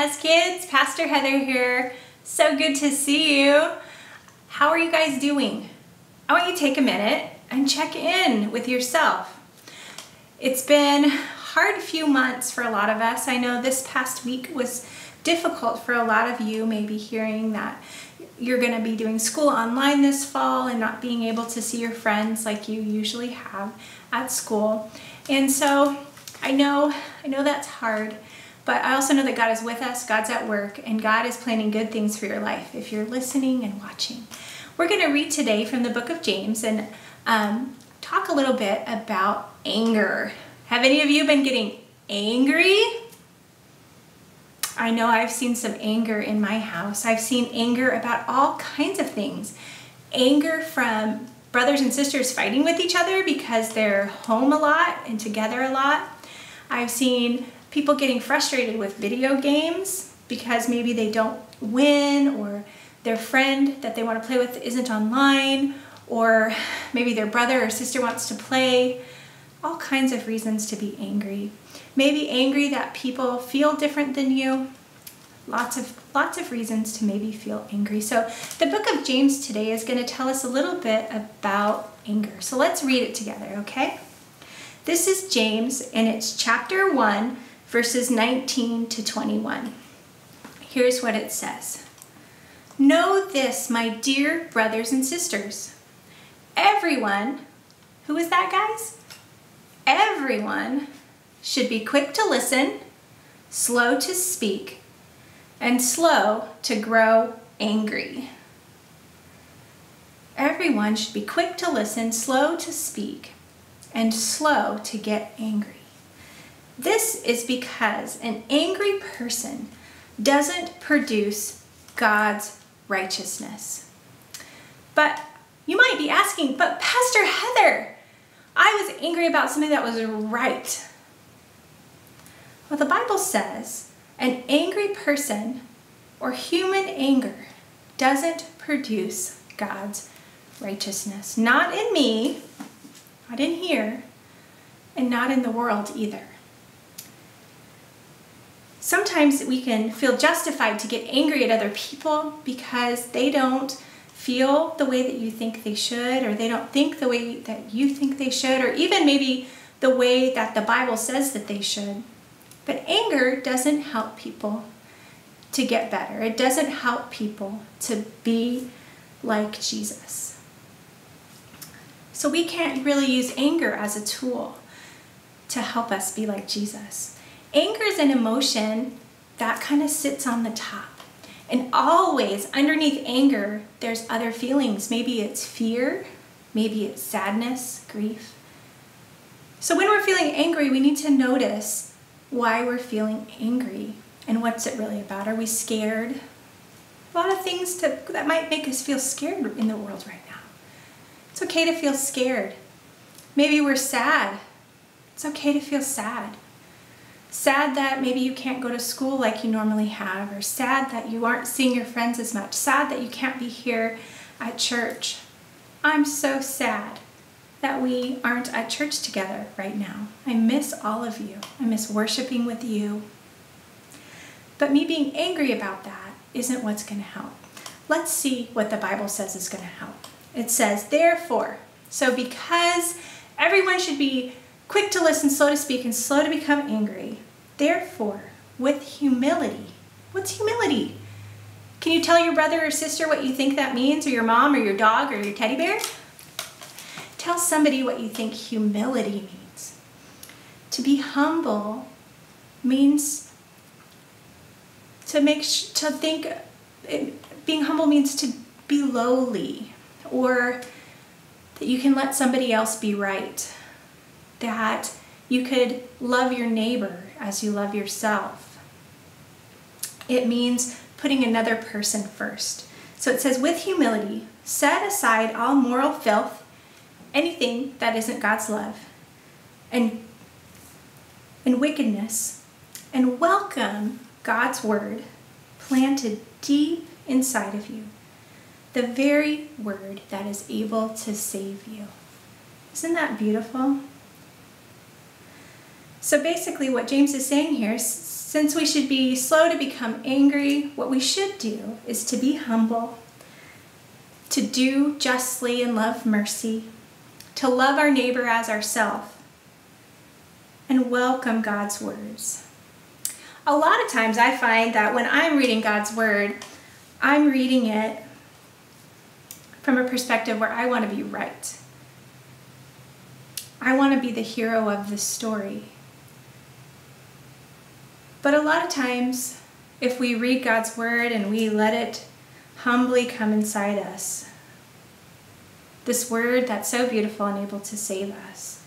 as kids. Pastor Heather here. So good to see you. How are you guys doing? I want you to take a minute and check in with yourself. It's been hard few months for a lot of us. I know this past week was difficult for a lot of you, maybe hearing that you're going to be doing school online this fall and not being able to see your friends like you usually have at school. And so I know I know that's hard, but I also know that God is with us, God's at work, and God is planning good things for your life if you're listening and watching. We're going to read today from the book of James and um, talk a little bit about anger. Have any of you been getting angry? I know I've seen some anger in my house. I've seen anger about all kinds of things. Anger from brothers and sisters fighting with each other because they're home a lot and together a lot. I've seen people getting frustrated with video games because maybe they don't win or their friend that they want to play with isn't online or maybe their brother or sister wants to play. All kinds of reasons to be angry. Maybe angry that people feel different than you. Lots of lots of reasons to maybe feel angry. So the book of James today is going to tell us a little bit about anger. So let's read it together, okay? This is James, and it's chapter 1, verses 19 to 21. Here's what it says Know this, my dear brothers and sisters. Everyone, who is that, guys? Everyone should be quick to listen, slow to speak, and slow to grow angry. Everyone should be quick to listen, slow to speak, and slow to get angry. This is because an angry person doesn't produce God's righteousness. But you might be asking, but Pastor Heather, I was angry about something that was right. Well, the Bible says an angry person or human anger doesn't produce God's righteousness. Not in me, not in here, and not in the world either. Sometimes we can feel justified to get angry at other people because they don't feel the way that you think they should, or they don't think the way that you think they should, or even maybe the way that the Bible says that they should. But anger doesn't help people to get better, it doesn't help people to be like Jesus. So we can't really use anger as a tool to help us be like Jesus. Anger is an emotion that kind of sits on the top. And always underneath anger, there's other feelings. Maybe it's fear, maybe it's sadness, grief. So when we're feeling angry, we need to notice why we're feeling angry and what's it really about. Are we scared? A lot of things to, that might make us feel scared in the world right now. It's okay to feel scared. Maybe we're sad. It's okay to feel sad. Sad that maybe you can't go to school like you normally have, or sad that you aren't seeing your friends as much, sad that you can't be here at church. I'm so sad that we aren't at church together right now. I miss all of you. I miss worshiping with you. But me being angry about that isn't what's going to help. Let's see what the Bible says is going to help. It says, therefore, so because everyone should be quick to listen, slow to speak, and slow to become angry, therefore, with humility. What's humility? Can you tell your brother or sister what you think that means, or your mom, or your dog, or your teddy bear? Tell somebody what you think humility means. To be humble means to make to think eh, being humble means to be lowly or that you can let somebody else be right, that you could love your neighbor as you love yourself. It means putting another person first. So it says, with humility, set aside all moral filth, anything that isn't God's love, and, and wickedness, and welcome God's word planted deep inside of you the very word that is able to save you. Isn't that beautiful? So basically, what James is saying here is Since we should be slow to become angry, what we should do is to be humble, to do justly and love mercy, to love our neighbor as ourselves, and welcome God's words. A lot of times I find that when I'm reading God's word, I'm reading it from a perspective where I want to be right. I want to be the hero of the story. But a lot of times, if we read God's word and we let it humbly come inside us, this word that's so beautiful and able to save us.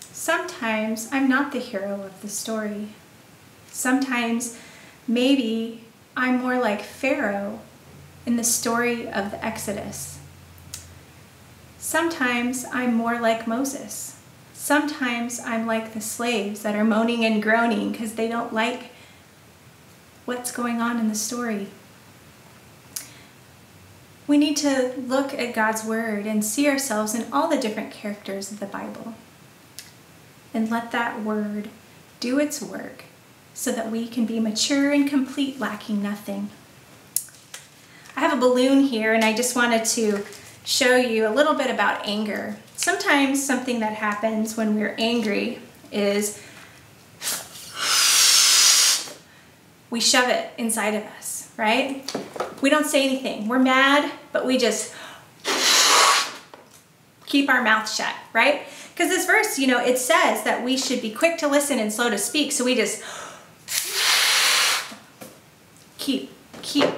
Sometimes I'm not the hero of the story. Sometimes maybe I'm more like Pharaoh in the story of the Exodus. Sometimes I'm more like Moses. Sometimes I'm like the slaves that are moaning and groaning because they don't like what's going on in the story. We need to look at God's Word and see ourselves in all the different characters of the Bible. And let that Word do its work so that we can be mature and complete, lacking nothing. I have a balloon here, and I just wanted to show you a little bit about anger. Sometimes something that happens when we're angry is we shove it inside of us, right? We don't say anything. We're mad, but we just keep our mouth shut, right? Because this verse, you know, it says that we should be quick to listen and slow to speak. So we just keep, keep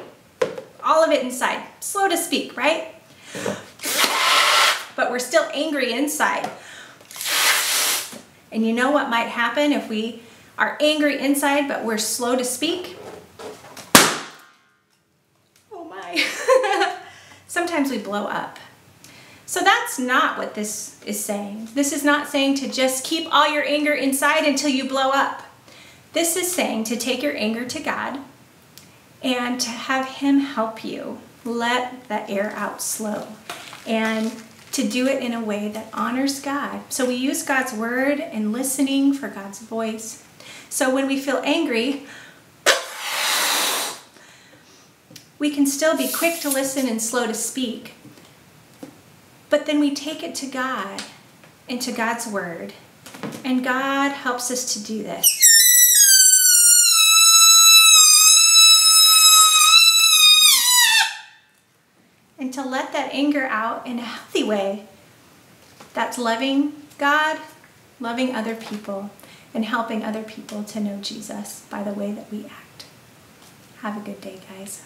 all of it inside. Slow to speak, right? But we're still angry inside. And you know what might happen if we are angry inside but we're slow to speak? Oh my. Sometimes we blow up. So that's not what this is saying. This is not saying to just keep all your anger inside until you blow up. This is saying to take your anger to God and to have Him help you let the air out slow and to do it in a way that honors God. So we use God's word and listening for God's voice. So when we feel angry, we can still be quick to listen and slow to speak. But then we take it to God, into God's word, and God helps us to do this. To let that anger out in a healthy way. That's loving God, loving other people, and helping other people to know Jesus by the way that we act. Have a good day, guys.